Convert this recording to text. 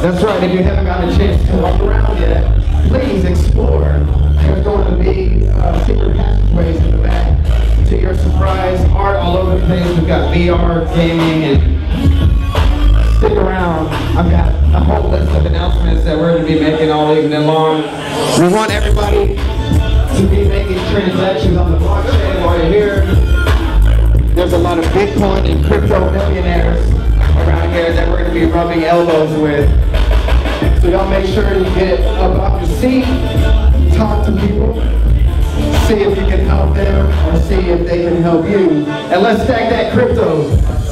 That's right, if you haven't gotten a chance to walk around yet, please explore. There's going to be uh, secret passageways in the back. To your surprise, art all over the place. We've got VR, gaming, and stick around. I've got a whole list of announcements that we're going to be making all evening long. We want everybody to be making transactions on the blockchain while you're here. There's a lot of Bitcoin and crypto millionaires rubbing elbows with. So y'all make sure you get up off your seat, talk to people, see if you can help them or see if they can help you. And let's stack that crypto.